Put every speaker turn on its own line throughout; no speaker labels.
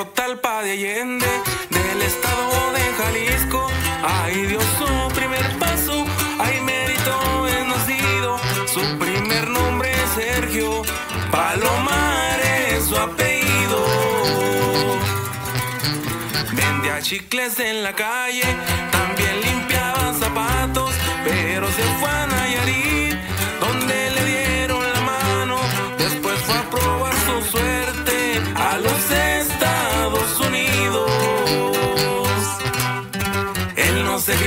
Ciudad de Allende, del estado de Jalisco. Ahí dio su primer paso, ahí mérito es nacido. Su primer nombre es Sergio, Palomar es su apellido. Vendía chicles en la calle, también limpiaba zapatos, pero se fue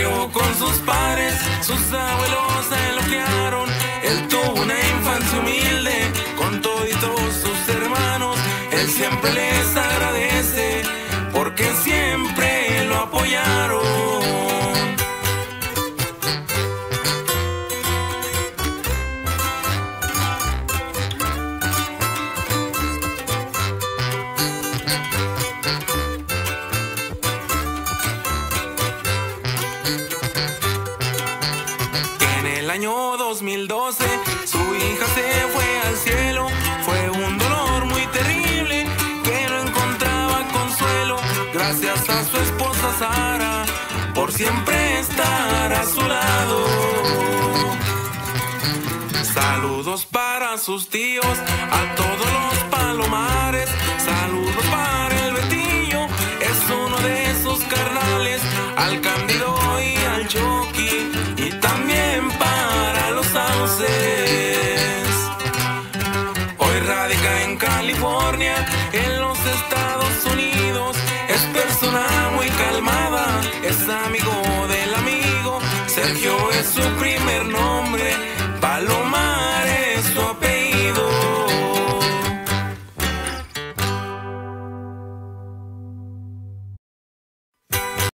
con sus padres, sus abuelos se lo criaron. Él tuvo una infancia humilde con toditos sus hermanos. Él siempre les agradece porque siempre lo apoyaron. Año 2012 su hija se fue al cielo. Fue un dolor muy terrible que no encontraba consuelo. Gracias a su esposa Sara por siempre estar a su lado. Saludos para sus tíos, a todos los palomares. Saludos para el Betillo, es uno de esos carnales. Al Candido radica en California, en los Estados Unidos. Es persona muy calmada, es amigo del amigo. Sergio es su primer nombre, Palomar